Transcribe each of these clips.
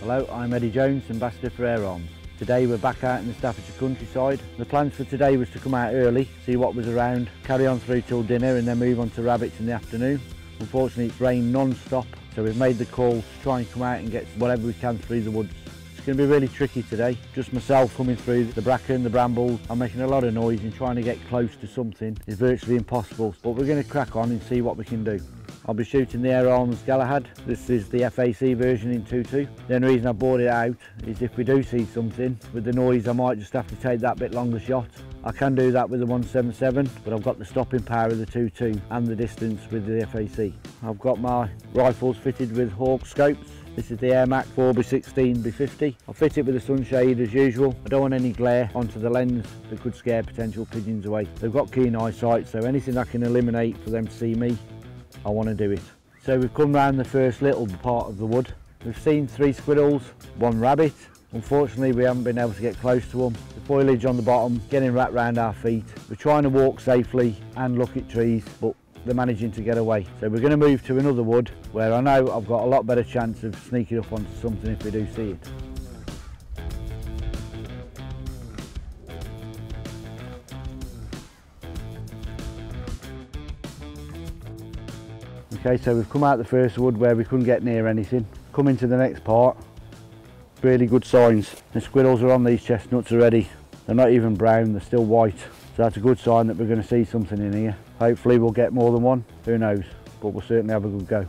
Hello, I'm Eddie Jones, Ambassador for Air Arms. Today we're back out in the Staffordshire countryside. The plans for today was to come out early, see what was around, carry on through till dinner and then move on to rabbits in the afternoon. Unfortunately it's rained non-stop, so we've made the call to try and come out and get whatever we can through the woods. It's going to be really tricky today. Just myself coming through the bracken, the brambles. I'm making a lot of noise and trying to get close to something is virtually impossible. But we're going to crack on and see what we can do. I'll be shooting the Air Arms Galahad. This is the FAC version in 2.2. The only reason I bought it out is if we do see something with the noise I might just have to take that bit longer shot. I can do that with the 177 but I've got the stopping power of the 2.2 and the distance with the FAC. I've got my rifles fitted with Hawke scopes this is the Airmax 4x16 B50. I'll fit it with a sunshade as usual. I don't want any glare onto the lens that could scare potential pigeons away. They've got keen eyesight, so anything I can eliminate for them to see me, I want to do it. So we've come round the first little part of the wood. We've seen three squirrels, one rabbit. Unfortunately, we haven't been able to get close to them. The foliage on the bottom, getting wrapped around our feet. We're trying to walk safely and look at trees, but they're managing to get away. So we're going to move to another wood where I know I've got a lot better chance of sneaking up onto something if we do see it. Okay, so we've come out the first wood where we couldn't get near anything. Come into the next part, really good signs. The squirrels are on these chestnuts already. They're not even brown, they're still white. So that's a good sign that we're to see something in here. Hopefully we'll get more than one, who knows, but we'll certainly have a good go.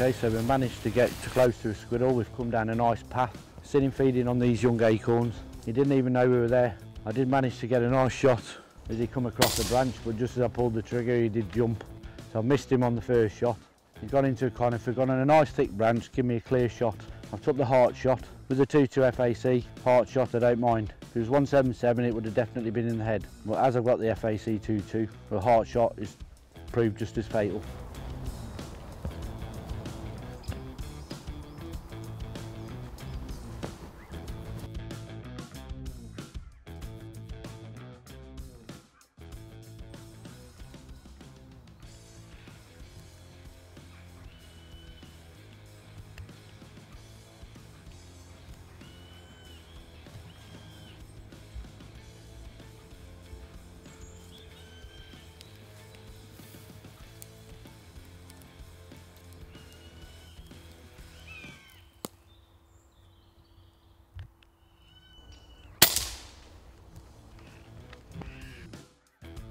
Okay, so we managed to get too close to a squirrel. We've come down a nice path, sitting feeding on these young acorns. He didn't even know we were there. I did manage to get a nice shot as he come across the branch, but just as I pulled the trigger, he did jump. So I missed him on the first shot. He got into a conifer, got on a nice thick branch, give me a clear shot. I took the heart shot with the 2-2 FAC, heart shot I don't mind. If it was 177 it would have definitely been in the head. But as I've got the FAC 2-2, the heart shot is proved just as fatal.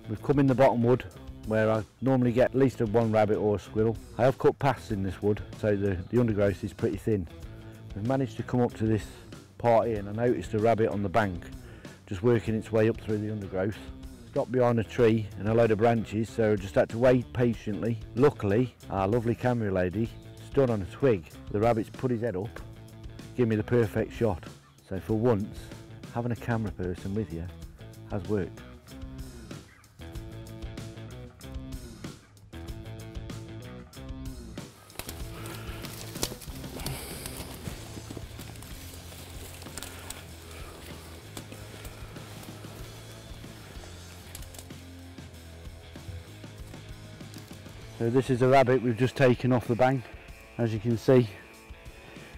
We've come in the bottom wood where I normally get at least one rabbit or a squirrel. I have cut paths in this wood so the, the undergrowth is pretty thin. We've managed to come up to this part here and I noticed a rabbit on the bank just working its way up through the undergrowth. Stopped behind a tree and a load of branches so I just had to wait patiently. Luckily our lovely camera lady stood on a twig. The rabbit's put his head up, give me the perfect shot. So for once having a camera person with you has worked. So this is a rabbit we've just taken off the bank. As you can see,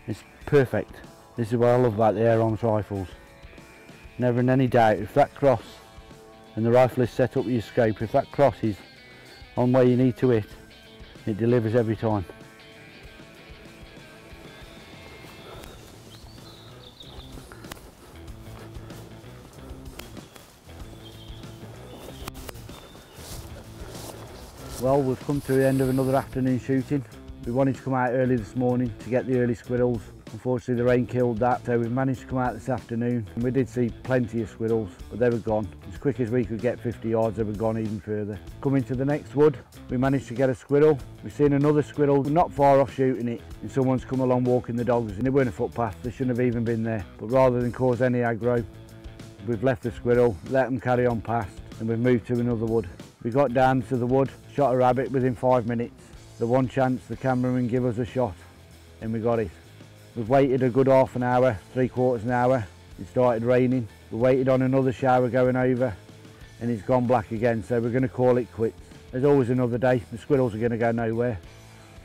it's perfect. This is what I love about the Air Arms rifles. Never in any doubt, if that cross and the rifle is set up with your scope, if that cross is on where you need to hit, it delivers every time. Well, we've come to the end of another afternoon shooting. We wanted to come out early this morning to get the early squirrels. Unfortunately the rain killed that so we've managed to come out this afternoon and we did see plenty of squirrels but they were gone. As quick as we could get 50 yards they were gone even further. Coming to the next wood we managed to get a squirrel. We've seen another squirrel not far off shooting it and someone's come along walking the dogs and they weren't a footpath they shouldn't have even been there but rather than cause any aggro we've left the squirrel, let them carry on past and we've moved to another wood. We got down to the wood, shot a rabbit within five minutes. The one chance the cameraman give us a shot and we got it. We've waited a good half an hour, three quarters an hour. It started raining. We waited on another shower going over and it's gone black again. So we're going to call it quits. There's always another day. The squirrels are going to go nowhere.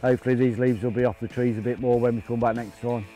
Hopefully these leaves will be off the trees a bit more when we come back next time.